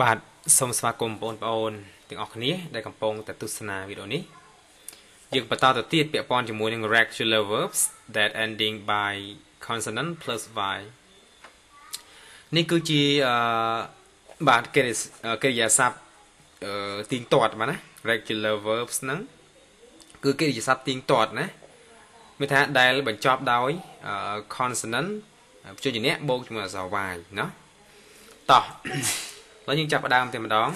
បាទសូមស្វាគមន៍បងប្អូនទាំងអស់គ្នាដែលកំពុងតែទស្សនាវីដេអូនេះយើងបន្តទៅទៀតពាក់ព័ន្ធជាមួយនឹង regular verbs that ending by consonant plus y នេះគឺជាអឺបាទកិរិកិរិយាសព្ទអឺទៀងទាត់បាទណា regular verbs ហ្នឹងគឺកិរិយាសព្ទទៀងទាត់ណាមានថាដែលបញ្ចប់ដោយ consonant ព្យញ្ជនៈបូកជាមួយអក្សរ y ណាតោះ ហើយយើងចាប់ផ្ដើមតែម្ដង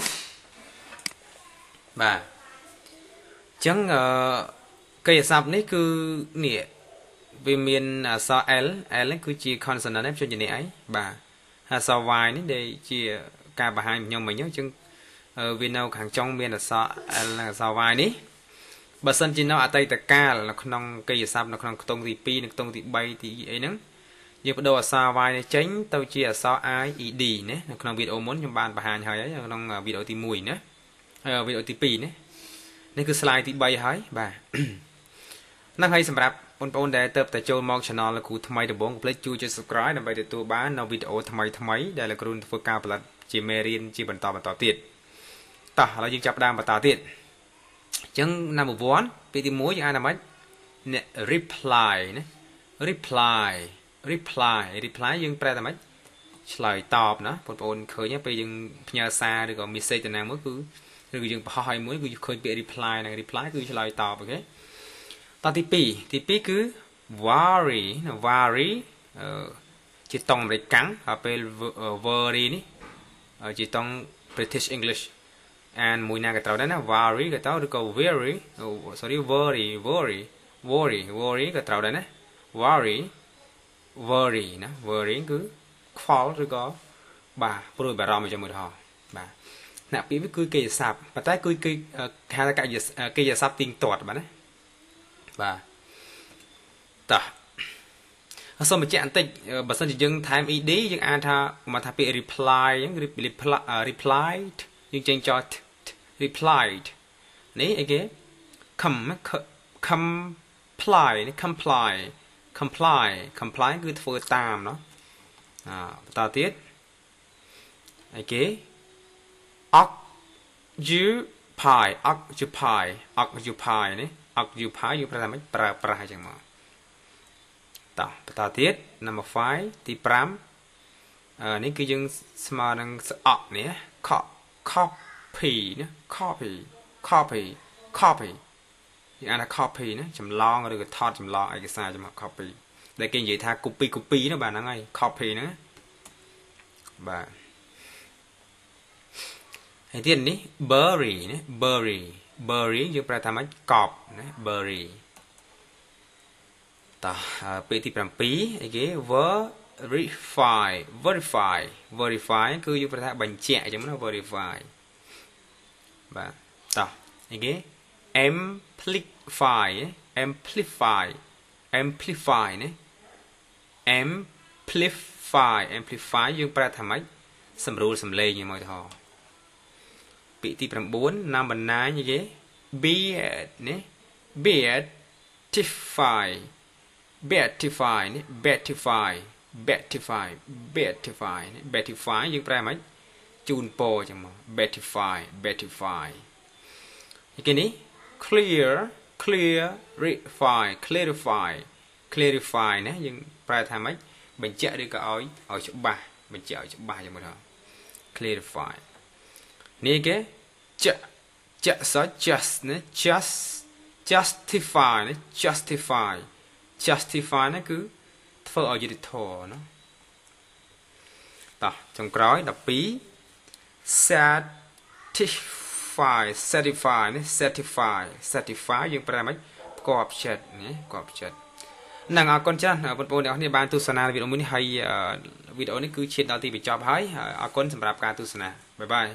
បាទអញ្ចឹងអឺកិរិយាសព្ទនេះគឺនេះវាមានអក្សរ L L នេះគឺជា consonant ព្យញ្ជនៈអីបាទអក្សរ Y នេះដែលជាការបង្ហាញខ្ញុំមិញអញ្ចឹងវានៅខាងចុងមានអក្សរ L និងអក្សរ Y នេះបើសិនជានៅអតីតកាលនៅក្នុងកិរិយាសព្ទនៅក្នុងខ្ទង់ទី2និងខ្ទង់ទី3ទីអីហ្នឹង យើងបដូរអក្សរ y នេះចេញទៅជាអក្សរ i e d ណានៅក្នុងវីដេអូមុនខ្ញុំបានបង្ហាញហើយក្នុងវីដេអូទី1ណាហើយវីដេអូទី2ណានេះគឺ slide ទី3ហើយបាទហ្នឹងហើយសម្រាប់បងប្អូនដែលទៅតែចូលមក channel លោកគ្រូថ្មីដំបូងកុំភ្លេចជួយចុច subscribe ដើម្បីទទួលបាននូវវីដេអូថ្មីថ្មីដែលលោកគ្រូធ្វើការផលិតជាមេរៀនជាបន្តបន្តទៀតតោះឥឡូវយើងចាប់ផ្ដើមបន្តទៀតអញ្ចឹង number 1ពាក្យទី1យើងអានថាម៉េច reply ណា reply reply reply យើងប្រែថាម៉េចឆ្លើយតបណាបងប្អូនឃើញពេលយើងផ្ញើសារឬក៏ message ទៅណាមួយគឺឬក៏យើងបោះឲ្យមួយគឺឃើញពាក្យ reply និង reply គឺឆ្លើយតបអូខេតទី2ទី2គឺ worry worry ជាតង់អាមេរិកកាំងហើយពេល worry នេះជាតង់ British English អានមួយណាក៏ត្រូវដែរណា worry ក៏ត្រូវឬក៏ weary sorry worry worry worry worry ក៏ត្រូវដែរណា worry worry ណា worry គឺខ្វល់ឬក៏បាទព្រួយបារម្ភអញ្ចឹងមួយដល់បាទអ្នកពីរគឺកិច្ចស័ព្ទប៉ុន្តែគឺគឺហៅថាកិច្ចស័ព្ទទៀងទាត់បាទណាបាទតោះសូមបញ្ជាក់បន្តិចបើសិនជាយើងថែម ed យើងអានថាមកថាពាក្យ reply អញ្ចឹង replied យើងចេញចោល replied នេះអីគេ come comply comply comply comply គឺធ្វើតាមណោះអាបន្តទៀតអីគេ occupy occupy occupy នេះ occupy យើងប្រើថាម៉េចប្រើប្រាស់អញ្ចឹងមកតោះបន្តទៀត number 5ទី5អឺនេះគឺយើងស្មើនឹងស្អកនេះ copy ណា copy copy copy យើងអានថា copy ណាចម្លងឬក៏ថតចម្លងឯកសារចំ copy ដែលគេនិយាយថា copy copy នោះបាទហ្នឹងហើយ copy ហ្នឹងបាទហើយទៀតនេះ bury ណា bury bury យើងប្រែថាម៉េចកប់ណា bury តោះពេលទី7អីគេ verify verify verify គឺយើងប្រែថាបញ្ជាក់អញ្ចឹងណា verify បាទតោះអីគេ amplify amplify amplify ណា amplify amplify យើងប្រែថាម៉េចសម្រួលសំឡេងយ៉ាងមកទៅពាក្យទី9 number 9និយាយ beard ណា beatify beatify នេះ beatify beatify beatify នេះ beatify យើងប្រែម៉េចជូនពរចឹងមក beatify beatify គេនេះ clear clarify clarify clarify ណាយើងប្រែថាម៉េចបញ្ជាក់ឬក៏ឲ្យឲ្យច្បាស់បញ្ជាក់ឲ្យច្បាស់យ៉ាងម៉េច clarify នេះគេចាក់ចាក់សោ just ណា just justify ណា justify justify ណាគឺធ្វើឲ្យយុត្តិធម៌ណាតោះចុងក្រោយ12 certify certify ណា certify certify យើងប្រែមិនផ្គាប់ចិត្តណាផ្គាប់ចិត្តនឹងអរគុណច្រើនបងប្អូនទាំងអស់គ្នាបានទស្សនាវីដេអូមួយនេះហើយវីដេអូនេះគឺឈានដល់ទីបញ្ចប់ហើយអរគុណសម្រាប់ការទស្សនាបាយបាយ